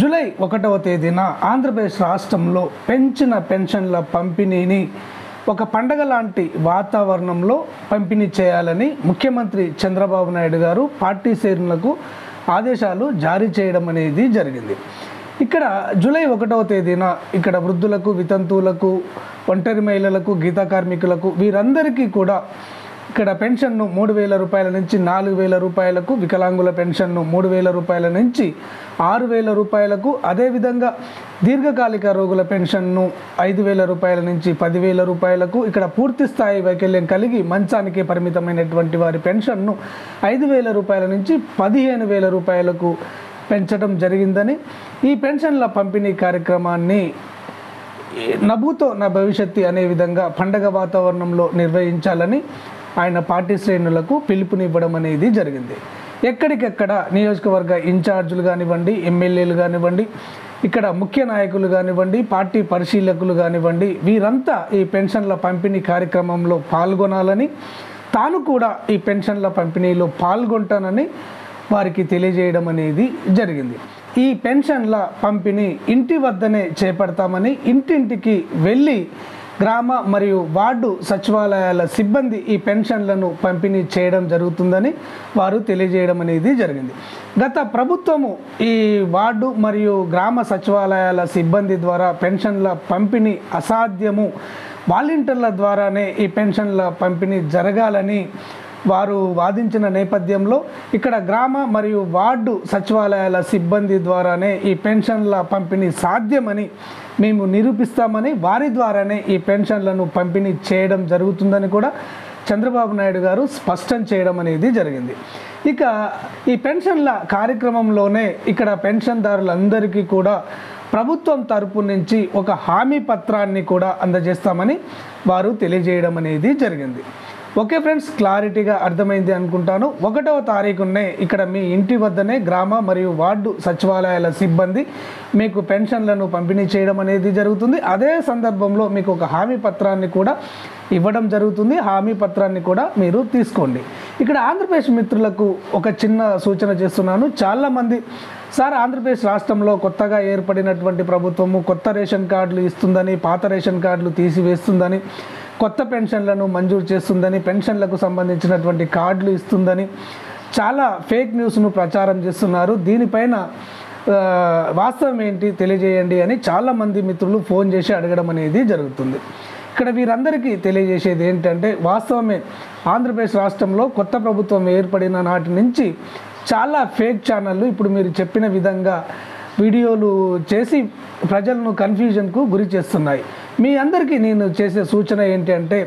July ఒకటవ తేదీన ఆంధ్రప్రదేశ్ రాష్ట్రంలో పెంచిన పెన్షన్ల పంపిణీని ఒక పండగ లాంటి వాతావరణంలో పంపిణీ చేయాలని ముఖ్యమంత్రి చంద్రబాబు నాయుడు గారు పార్టీ శ్రేణులకు ఆదేశాలు జారీ చేయడం అనేది జరిగింది. ఇక్కడ జూలై ఒకటవ తేదీన ఇక్కడ వృద్ధులకు వితంతువులకు ఒంటరి మహిళలకు గీతా కార్మికులకు వీరందరికీ కూడా ఇక్కడ పెన్షన్ను మూడు వేల రూపాయల నుంచి నాలుగు వేల రూపాయలకు వికలాంగుల పెన్షన్ను మూడు వేల రూపాయల నుంచి ఆరు వేల రూపాయలకు అదేవిధంగా దీర్ఘకాలిక రోగుల పెన్షన్ను ఐదు వేల రూపాయల నుంచి పదివేల రూపాయలకు ఇక్కడ పూర్తి స్థాయి వైకల్యం కలిగి మంచానికి పరిమితమైనటువంటి వారి పెన్షన్ను ఐదు వేల రూపాయల నుంచి పదిహేను వేల రూపాయలకు పెంచడం జరిగిందని ఈ పెన్షన్ల పంపిణీ కార్యక్రమాన్ని నభూతో నా భవిష్యత్తు అనే విధంగా పండగ వాతావరణంలో నిర్వహించాలని ఆయన పార్టీ శ్రేణులకు పిలుపునివ్వడం అనేది జరిగింది. ఎక్కడికెక్కడ నియోజకవర్గ ఇన్ఛార్జీలు కానివ్వండి ఎమ్మెల్యేలు కానివ్వండి ఇక్కడ ముఖ్య నాయకులు కానివ్వండి పార్టీ పరిశీలకులు కానివ్వండి వీరంతా ఈ పెన్షన్ల పంపిణీ కార్యక్రమంలో పాల్గొనాలని తాను కూడా ఈ పెన్షన్ల పంపిణీలో పాల్గొంటానని వారికి తెలియజేయడం అనేది జరిగింది. ఈ పెన్షన్ల పంపిణీ ఇంటి వద్దనే చేపడతామని ఇంటింటికి వెళ్ళి గ్రామ మరియు వార్డు సచివాలయాల సిబ్బంది ఈ పెన్షన్లను పంపిణీ చేయడం జరుగుతుందని వారు తెలియజేయడం అనేది జరిగింది. గత ప్రభుత్వము ఈ వార్డు మరియు గ్రామ సచివాలయాల సిబ్బంది ద్వారా పెన్షన్ల పంపిణీ అసాధ్యము. వాలంటీర్ల ద్వారానే ఈ పెన్షన్ల పంపిణీ జరగాలని వారు వాదించిన నేపథ్యంలో ఇక్కడ గ్రామ మరియు వార్డు సచివాలయాల సిబ్బంది ద్వారానే ఈ పెన్షన్ల పంపిణీ సాధ్యమని మేము నిరూపిస్తామని వారి ద్వారానే ఈ పెన్షన్లను పంపిణీ చేయడం జరుగుతుందని కూడా చంద్రబాబు నాయుడు గారు స్పష్టం చేయడం అనేది జరిగింది. ఇక ఈ పెన్షన్ల కార్యక్రమంలోనే ఇక్కడ పెన్షన్దారులందరికీ కూడా ప్రభుత్వం తరపు నుంచి ఒక హామీ పత్రాన్ని కూడా అందజేస్తామని వారు తెలియజేయడం అనేది జరిగింది. ఓకే ఫ్రెండ్స్ క్లారిటీగా అర్థమైంది అనుకుంటాను. ఒకటవ తారీఖునే ఇక్కడ మీ ఇంటి వద్దనే గ్రామ మరియు వార్డు సచివాలయాల సిబ్బంది మీకు పెన్షన్లను పంపిణీ చేయడం అనేది జరుగుతుంది. అదే సందర్భంలో మీకు ఒక హామీ పత్రాన్ని కూడా ఇవ్వడం జరుగుతుంది. హామీ పత్రాన్ని కూడా మీరు తీసుకోండి. ఇక్కడ ఆంధ్రప్రదేశ్ మిత్రులకు ఒక చిన్న సూచన చేస్తున్నాను. చాలామంది సార్ ఆంధ్రప్రదేశ్ రాష్ట్రంలో కొత్తగా ఏర్పడినటువంటి ప్రభుత్వము కొత్త రేషన్ కార్డులు ఇస్తుందని పాత రేషన్ కార్డులు తీసివేస్తుందని కొత్త పెన్షన్లను మంజూరు చేస్తుందని పెన్షన్లకు సంబంధించినటువంటి కార్డులు ఇస్తుందని చాలా ఫేక్ న్యూస్ను ప్రచారం చేస్తున్నారు. దీనిపైన వాస్తవం ఏంటి తెలియజేయండి అని చాలామంది మిత్రులు ఫోన్ చేసి అడగడం అనేది జరుగుతుంది. ఇక్కడ వీరందరికీ తెలియజేసేది ఏంటంటే వాస్తవమే ఆంధ్రప్రదేశ్ రాష్ట్రంలో కొత్త ప్రభుత్వం ఏర్పడిన నాటి నుంచి చాలా ఫేక్ ఛానళ్ళు ఇప్పుడు మీరు చెప్పిన విధంగా వీడియోలు చేసి ప్రజలను కన్ఫ్యూజన్కు గురి చేస్తున్నాయి. మీ అందరికీ నేను చేసే సూచన ఏంటి అంటే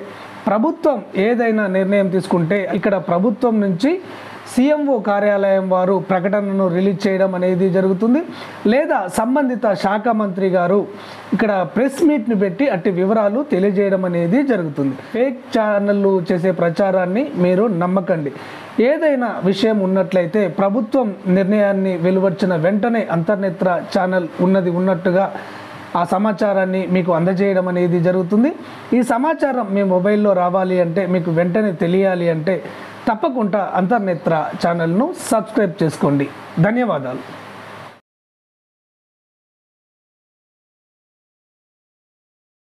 ప్రభుత్వం ఏదైనా నిర్ణయం తీసుకుంటే ఇక్కడ ప్రభుత్వం నుంచి సీఎంఓ కార్యాలయం వారు ప్రకటనను రిలీజ్ చేయడం అనేది జరుగుతుంది. లేదా సంబంధిత శాఖ మంత్రి గారు ఇక్కడ ప్రెస్ మీట్ని పెట్టి అట్టి వివరాలు తెలియజేయడం అనేది జరుగుతుంది. ఫేక్ ఛానళ్ళు చేసే ప్రచారాన్ని మీరు నమ్మకండి. ఏదైనా విషయం ఉన్నట్లయితే ప్రభుత్వం నిర్ణయాన్ని వెలువర్చిన వెంటనే అంతర్నేత్ర ఛానల్ ఉన్నది ఉన్నట్టుగా ఆ సమాచారాన్ని మీకు అందజేయడం అనేది జరుగుతుంది. ఈ సమాచారం మీ మొబైల్లో రావాలి అంటే మీకు వెంటనే తెలియాలి అంటే తప్పకుండా అంతర్నేత్ర ఛానల్ను సబ్స్క్రైబ్ చేసుకోండి. ధన్యవాదాలు.